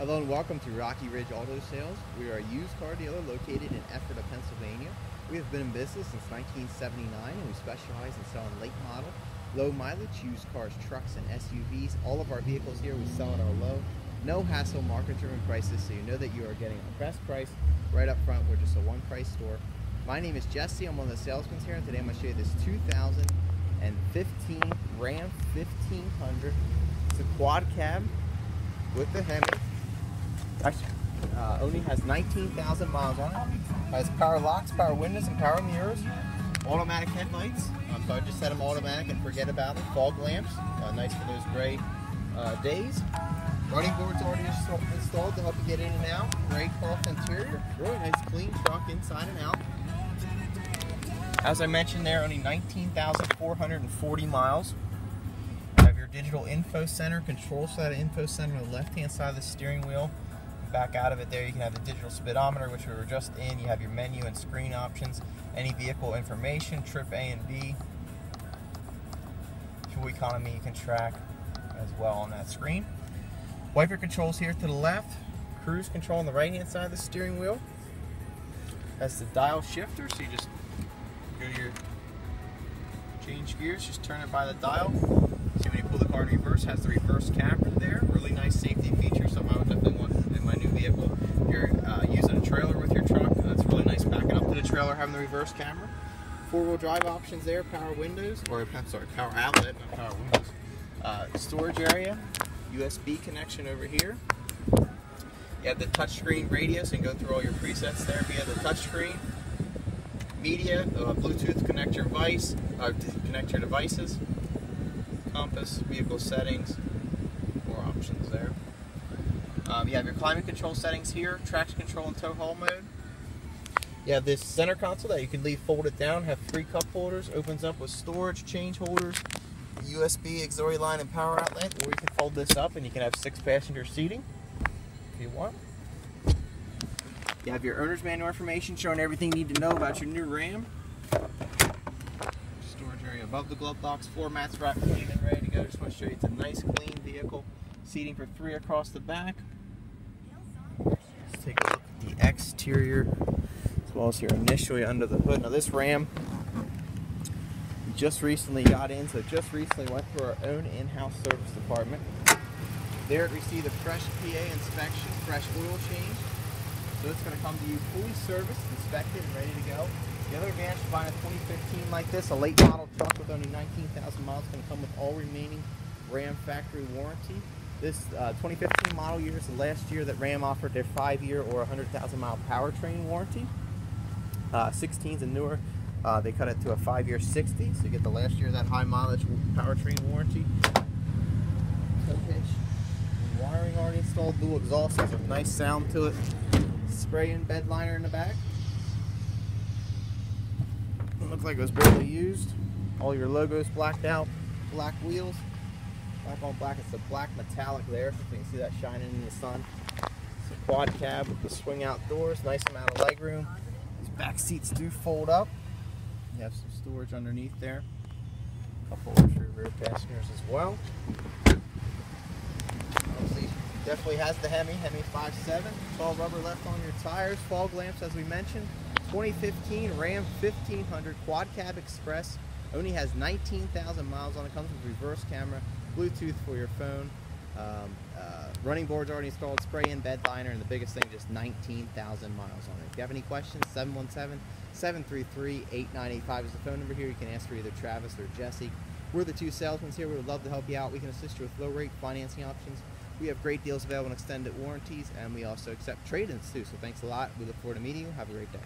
Hello and welcome to Rocky Ridge Auto Sales. We are a used car dealer located in Ephrata, Pennsylvania. We have been in business since 1979 and we specialize in selling late model, low mileage used cars, trucks, and SUVs. All of our vehicles here we sell at our low, no hassle market driven prices so you know that you are getting the best price right up front. We're just a one price store. My name is Jesse. I'm one of the salesmen here and today I'm going to show you this 2015 Ram 1500. It's a quad cab with the Hemi. Actually, uh, only has 19,000 miles on it. Has power locks, power windows, and power mirrors. Automatic headlights. Um, so I just set them automatic and forget about them. Fog lamps. Uh, nice for those gray uh, days. Running boards already installed to help you get in and out. Gray cloth interior. Really nice clean truck inside and out. As I mentioned there, only 19,440 miles. have your digital info center, controls for that info center on the left hand side of the steering wheel back out of it there, you can have the digital speedometer, which we were just in. You have your menu and screen options, any vehicle information, trip A and B. Fuel economy you can track as well on that screen. Wiper controls here to the left. Cruise control on the right hand side of the steering wheel. That's the dial shifter, so you just go to your change gears, just turn it by the dial. See when you pull the car in reverse, has the reverse camera there. Really nice safety feature, so I would definitely want in my new vehicle. If you're uh, using a trailer with your truck, that's really nice backing up to the the reverse camera. Four-wheel drive options there, power windows, or I'm sorry, power outlet, not power windows. Uh, storage area, USB connection over here. You have the touchscreen radio, so you can go through all your presets there via the touchscreen. Media, uh, Bluetooth connect your device, uh, connect your devices. Compass, vehicle settings, more options there. Um, you have your climate control settings here, traction control and tow haul mode. You have this center console that you can leave folded down, have three cup holders, opens up with storage, change holders, USB auxiliary line and power outlet, or you can fold this up and you can have six passenger seating if you want. You have your owner's manual information showing everything you need to know about your new Ram. Storage area above the glove box, floor mats wrapped clean and ready to go. Just want to show you it's a nice clean vehicle. Seating for three across the back. Let's take a look at the exterior as well as here initially under the hood. Now this Ram just recently got in, so just recently went through our own in-house service department. There it received a fresh PA inspection, fresh oil change. So it's going to come to you fully serviced, inspected, and ready to go. The other advantage of buying a 2015 like this, a late model truck with only 19,000 miles, going to come with all remaining Ram factory warranty. This uh, 2015 model year is the last year that Ram offered their five-year or 100,000 mile powertrain warranty. Uh, 16s and newer, uh, they cut it to a five-year 60, so you get the last year of that high mileage powertrain warranty. Okay. Wiring already installed, dual exhaust has a nice sound to it. Spray in bed liner in the back. It looks like it was barely used. All your logos blacked out, black wheels. Black on black, it's a black metallic there, so you can see that shining in the sun. It's a quad cab with the swing out doors, nice amount of leg room. These back seats do fold up. You have some storage underneath there. A couple of rear passengers as well. Obviously, definitely has the Hemi, Hemi 5.7. 12 rubber left on your tires, fog lamps as we mentioned. 2015 Ram 1500 Quad Cab Express. Only has 19,000 miles on it. Comes with reverse camera, Bluetooth for your phone. Um, uh, running boards already installed, spray in bed liner, and the biggest thing, just 19,000 miles on it. If you have any questions, 717-733-8985 is the phone number here. You can ask for either Travis or Jesse. We're the two salesmen here. We would love to help you out. We can assist you with low rate financing options. We have great deals available and extended warranties, and we also accept trade-ins too. So thanks a lot. We look forward to meeting you. Have a great day.